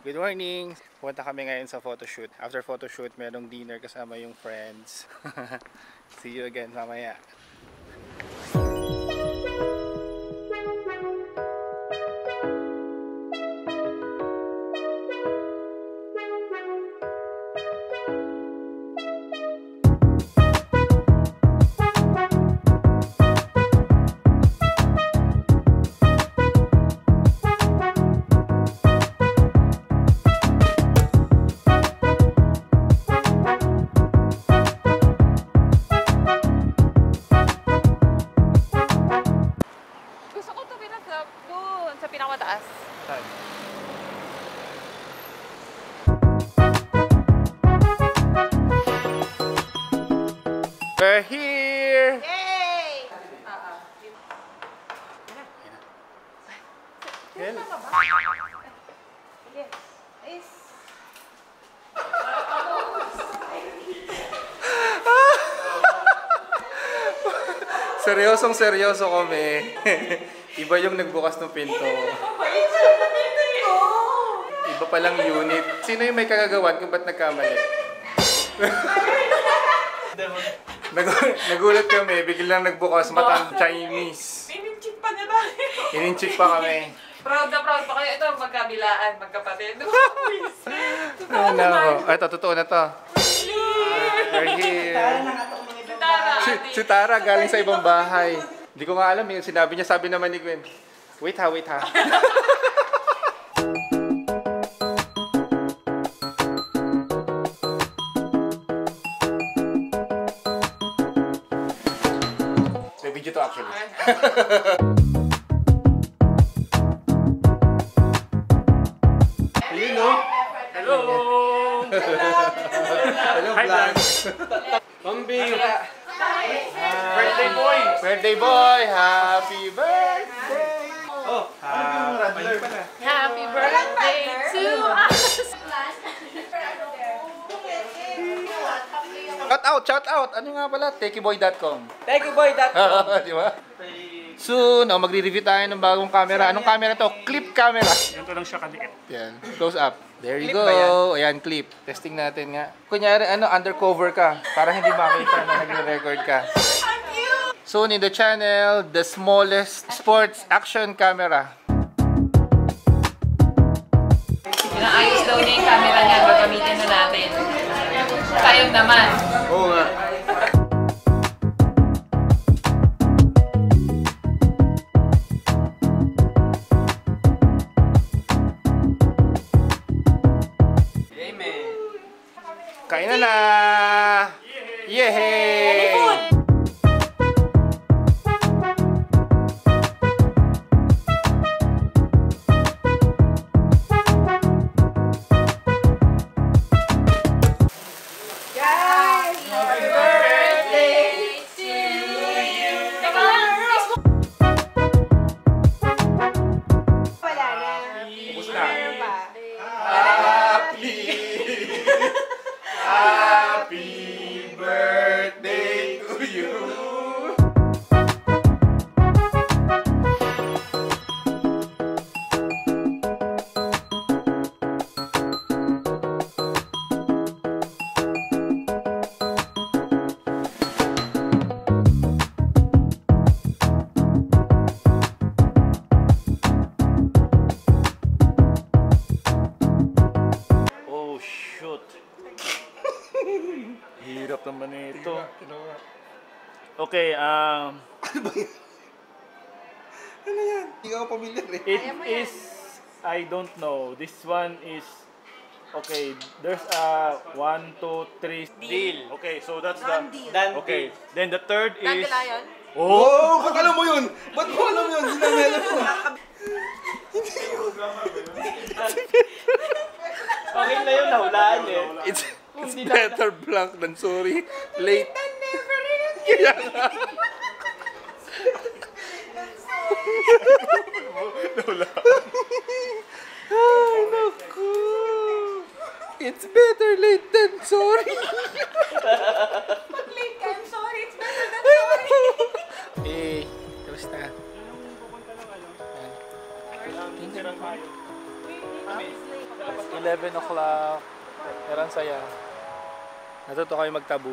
Good morning! Punta kami ngayon sa photoshoot. After photoshoot, merong dinner kasama yung friends. See you again mamaya. Sa pinakamataas. We're here! Yay! Yan. Yes. Is... Seryosong seryoso kami. Iba yung nagbukas ng pinto. Iba palang unit. Sino yung may kagagawan kung ba't nagkamali? Nag- nagulat kami, biglang nagbukas matang Chinese. Pininchik pa tayo. Ininchik pa kami. proud na proud pa kayo. Ito, magkabilaan, magkapatid. Oh, no. Ito, totoo na to. We're here. Si Tara. Si, si Tara galing sa ibang bahay. Hindi ko nga alam yung sinabi niya. Sabi naman ni Gwen, wait ha, wait ha. May video to actually. Ayun no? Hello! Hello, Hi, vlog. Bambi! Birthday boy! Birthday boy! Happy birthday! Oh, happy birthday to us! Shout out, shout out! Ano nga pala? Techyboy.com Thank you, boy. That Di ba? Soon, oh, magre-review tayo ng bagong camera. Anong camera to? Clip camera. Ganito lang siya kaliit. Yan. Close up. There you Clip go. yan? Ayan, clip. Testing natin nga. Kunyari, ano, undercover ka. Para hindi makita na nagre-record ka. Soon in the channel, the smallest sports action camera. Pinaayos daw niya yung camera niya. Gagamitin na natin. Sayang naman. Oo nga. Kain na na! Yehey! Wala na. Ubus ito. Okay, um, Hindi ka pamilyar eh. it is, I don't know. This one is, okay, there's a one, two, three, deal. Okay, so that's the, okay. Then the third is, Dandelion? oh, Oh, ba't alam mo yun? Ba't mo alam yun? Sinabi alam mo. okay na yun, nahulaan eh. It's, it's better blank than sorry. Late. Kaya nga. Wala. Ay, naku. It's better late than sorry. Late ka, I'm sorry. It's better than sorry. eh, kamusta? Kailangan sirang kayo. 11 o'clock. Pero ang saya. Natuto kayo magtabu.